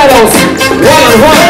titles. One, one.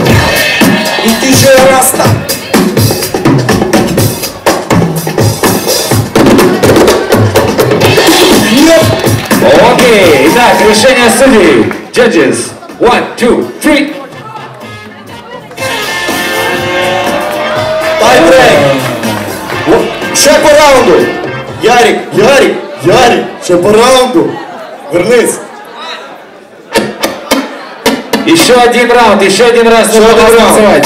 Окей, итак, решение судей. Judges, one, two, three. Тайбрейк. Ще по раунду. Ярик, Ярик, Ярик, ще по раунду. Вернись. Еще один раунд, еще один раз. Еще один раунд.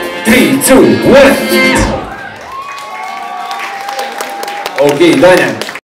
three, two, one. Okay, Daniel.